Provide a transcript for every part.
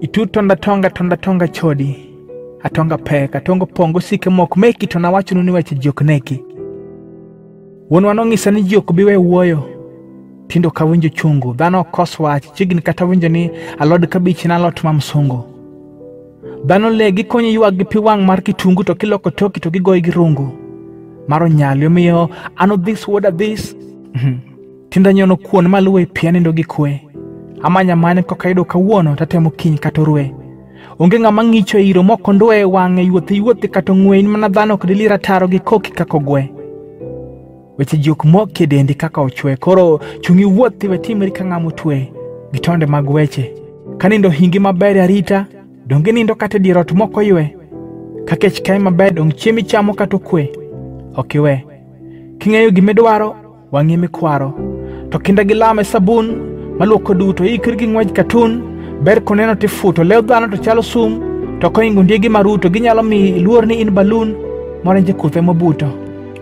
Itu tonda tonga tonda tonga chodi. Atonga pek, atongo pongo sike mok meki to nawachonu ni weche ji ok neki. Wuonwa nong'isa ni ji ok bi we wuoyo. Tindo ka winjo chungu, dhano ok kos wach, chiegni kata winjo ni alod kabich na alot ma msungu. Dhano le gikonyo ywak gi pi wang' mar kitungu to kiloko toki to gigoyi gi rungu. Mar onyali omiyo ano this wuoda this. Mhm. Tinda nyono kuon maluwe pi anindo gi kwe. Amanya many koka yudo kawuono tatemo kiny kato rwe. Onge ng'ama ng'icho e iro moko ndoe e wang'e yuothe yuothe kato ng'we in mana dhano ok dilira taro gi koki kaka ogwe. Weche ji ok moki e dendi kaka ochwe koro chung'i wuothi we timri ka ng'ama otwe gi tonde mag weche. Ka nindo hingi maber arita donge nindo kata e dier ot moko ywe. Ka kech kae maber dong chiemo ichamo kata okwe ok iwe. King'eyo gima idwaro wang'e mikwaro to kinda gi lame sabun maluoko duto ikri gi ng'wej katun ber koneno tifuto lew dhano to chalo sum to koingo ndiegi maruto ginyalo mi iluor ni in balun morenje kuthe mobuto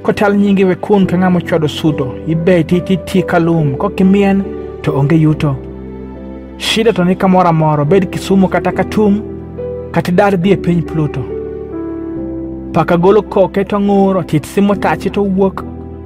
kotal nyingi we kun ka ng'ama ochwado suto ibeti titi kalum kokimien to onge yuto shida to ni kamoro amoro bed kisumu kata katum kata idar dhi e piny pluto paka golo koke to ng'ur ochit simo tachi to wuok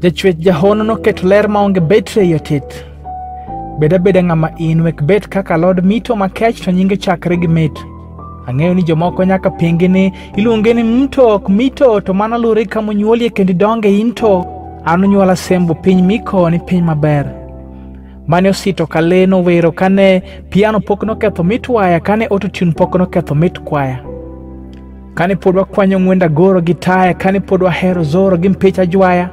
Jachwech jahono noketo ler maonge betri ei otit. Bed abeda ng'ama in, wek bet kaka alod mito makech to nyinge chakre gi mit. Ang'eyo ni jomoko nyaka pengi ni iluonge ni mto ok mito to mano luwore gi kama onyuolie kendo idonge into. An onyuola Sembo piny miko ni piny maber. Mane osito kale nowero kane piano pok noketho mit waya kane autotune pok noketho mit kwaya. Kane pod wakwanyo ng'wenda goro gi taya, kane pod wahero zoro gi mpich ajwaya,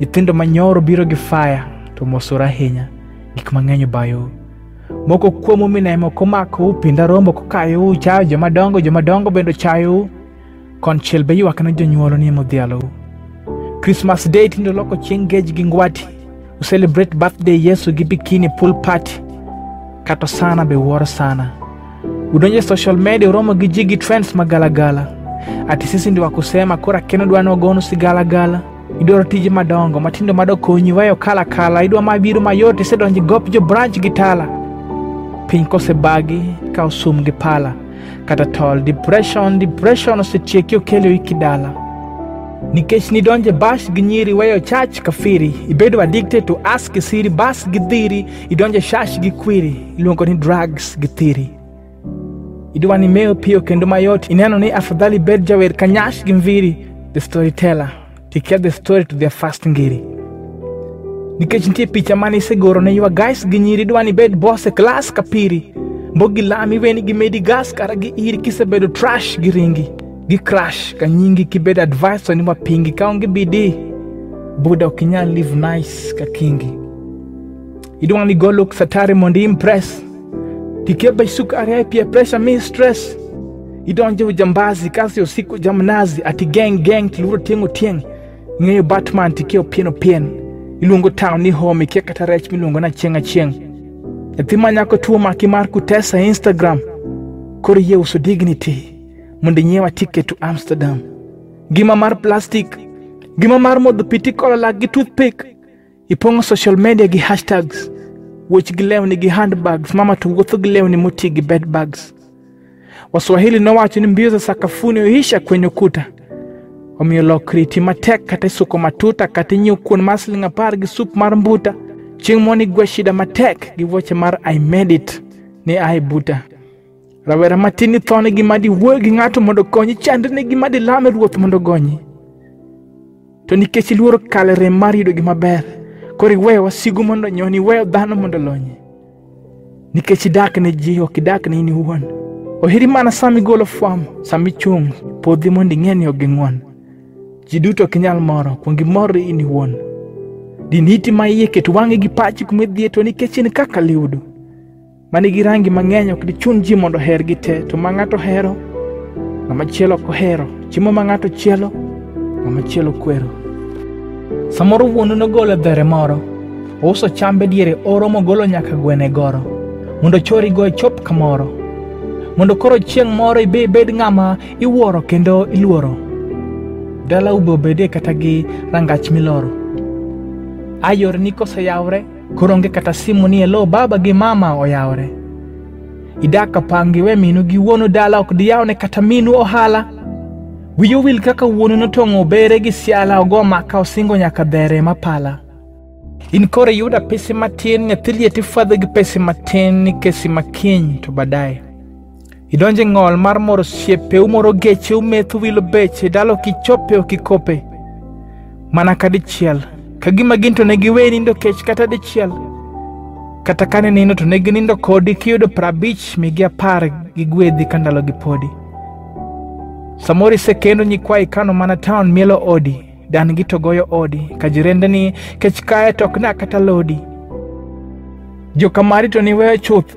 nyithindo manyoro biro gi faya, to mosore ahinya, gik mang'eny obayou. Moko kuomu minemo komakou, pinda rombo kokayou, chayo joma dongo, joma dongo bende ochayou, konchiel be ywakne jonyuolo ni modhialou. Christmas Day tinde oloko chieng' gej gi ngwati, u celebrate birthday yesu gi bikini pool party kato sana be wuoro sana udonjo e social media uromo gi ji gi trends ma galagala ati sisi ndi wakusema kora keno dwa nogonu sigalagala idwaro tije madongo matindo madokonyi weyo kala kala idwa mabiro mayot isedonji gop jo branch gi tala piny kosebagi ka osum gi pala kata tol depression depression osetieki okelo iki dala nikech nidonje bash gi nyiri weyo chach kafiri ibedo addicted to ask kisiri bas gi dhiri idonje shash gi kwiri iluongo ni drugs gi thiri idwa ni meyo piyo kendo mayot ineno ni afadhali bed jawer kanyash gi mviri the storyteller to tell the story to their first ngiri nikech nitie picha mane isegoro ne ywa guys gi nyiri dwa ni bed boss e class kapiri mbogi lami weni gi medi gas kara gi iri kisebedo trash gi ringi gi crash ka nyingi kibed advisor ni mapingi ka onge bidi buda okinyal live nice ka kingi Idwang' ni go look satari mondo impress tikeba isuk ariai pia pressure mi stress idonjo ujambazi kasi usiku jamnazi ati geng geng tiluro tieng' otieng' ing'eyo batman tikia opien opien iluongo town ni home ikia kata rech miluongo na chieng' achieng' nyathi ma nyako tuo maki mar kutesa e instagram koro yie uso dignity mondo inyiewa ticket to amsterdam ngima mar plastic ngima mar modho pi tikolo lak gi toothpick Ipong'o social media gi hashtags, wuoch gi lewni gi handbags, mama to wuotho gi lewni moti gi bed bags. Waswahili nowacho ni mbio za sakafuni huisha kwenye ukuta. Omiyo lok riti matek kata isuko matuta kata inyiew kuon mar siling apar gi sup mar mbuta. Chieng' moro nigwe shida matek gi wuoche mar I made it ni ae buta. Rawera matin ni thone gima diwuoyo gi ng'ato mondo okonyi, chandri ni gima dilame ruoth mondo ogonyi. To nikech iluoro kalo rem mar yudo gima ber, koro iweyo wasigu mondo nyoni, iweyo dhano mondo lonyi. Nikech idak ne ji, ok idak ne in iwuon. Oheri mana sama igolo fwam, sama ichung', podhi mondo ing'e ni ok ging'won. Ji duto ok inyal moro, kuong imorri in iwuon. Din iti ma iye, ket wang'i gi pachi kuma idhiye, to nikech in kaka liudu. ma nigi rangi mang'eny ok dichun ji mondo ohergi te to ma ng'ato hero ng'ama chielo ok ohero chiemo ma ng'ato chielo ng'ama chielo kwero samoro wuonu nogolo dhere moro ouso chambe diere oro mogolo nyaka gwene goro mondo chorigo ichop kamoro mondo koro chieng' moro ibe ibed ng'ama iwuoro kendo iluoro dala ube obedie kata gi rangach miloro ayorni koseyawre Koro onge kata simu ni elo baba gi mama oyawore. Idak kapang giwe minu gi wuonu dala ok diyawne kata minu ohala. Wiyi owil kaka wuonu notong'o obere gi siala ogo maka osingo nyaka dhere mapala. In koro iyudo apisi matin nyathi liet ifwadho gi pesi matin ni kesi makiny to baadaye. idonjo e ng'ol mar moro osiepe umoro geche umetho wilo beche dalo kichope okikope mana ka dichiel ka gima gin to ne giwe nindo kech kata dichiel kata kane nindo to ne ginindo kodi kiyudo prabich migi apar gi gwedhi ka ndalogi podi samoro isekendo nyikwa ikano mana taon mielo odi dan gi to goyo odi ka jirende ni kech kae to ok na kata lodi jokamari to niweyo chuth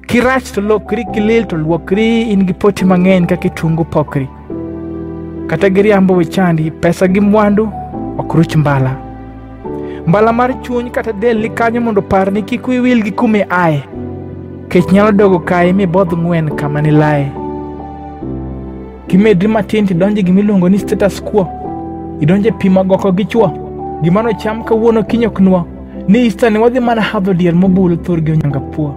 Kirach to lokri, kilil to luokri, in gi poti mang'eny ka kitungu pokri. Kata giriambo we chandi, pesa gi mwandu ok ruch mbala. Mbala mar chuny kata del ni kanyo mondo par ni kik wiwil gi kume aye. Kech nyalo dogo kae mi bodh ng'wen kama nilaye. Kimedri matin to idonje gima iluongo ni status quo. Idonje pi magoko gi chwo. Gima nocham kawuono kiny ok nwa. Ni Easter ni wadhi mana hadho diel mobul thur gi onyanga pwo.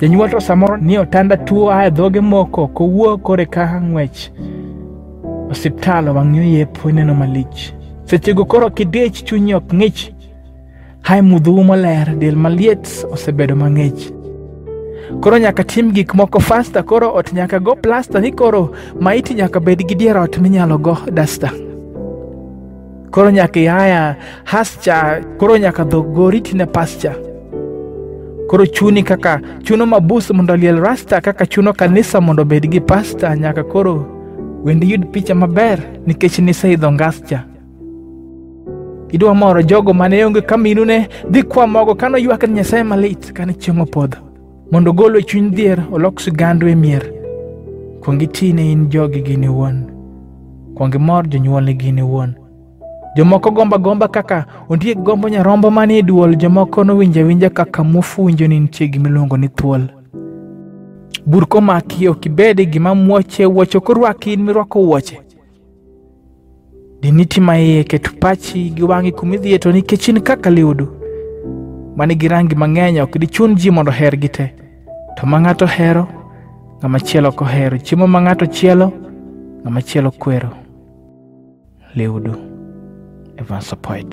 Janyuol to samoro ni otanda tuo ae dhoge moko kowuo kore ka ng'wech. Osiptal wang'yo yepo ineno malich. Sechego koro kidich chunyi ok ng'ich. Hai mudhu moler del maliet osebedo mang'ich. Koro nyaka tim gik moko fasta, koro ot nyaka go plasta ni koro maiti nyaka bed gi dier ot minyalo go dasta. Koro nyaka ihaya hascha, koro nyaka dhok goriti ne pascha. Koro chuni kaka chuno mabus mondo liel rasta kaka chuno kanisa mondo bed gi pasta nyaka koro wendi yud picha maber nikech niseidho ngascha. idwa moro jogo mane onge ka minune dhi kwa mogo kano ywak ni nyasaye malit kane chieng' opodho mondo golo e chuny dhier olok sigandu e mier kwong iti ne in jogi gin iwuon kwong imor jonyuolni gin iwuon jomoko gomba gomba kaka ondiek gombo nyarombo mani e duol jomoko nowinja winja kaka muofu winjo ni nitie gimiluongo ni thuol bur komaki ok ibedi gima muoche wuoche ok orwaki in mirwako wuoche Dini tima iye keto pachi gi wang'i kuma idhiye to nikech in kaka liudu ma nigi rangi mang'eny ok dichun ji mondo ohergi te to ma ng'ato hero ng'ama chielo ok ohero chiemo ma ng'ato chielo ng'ama chielo kwero liudu Evans Opoit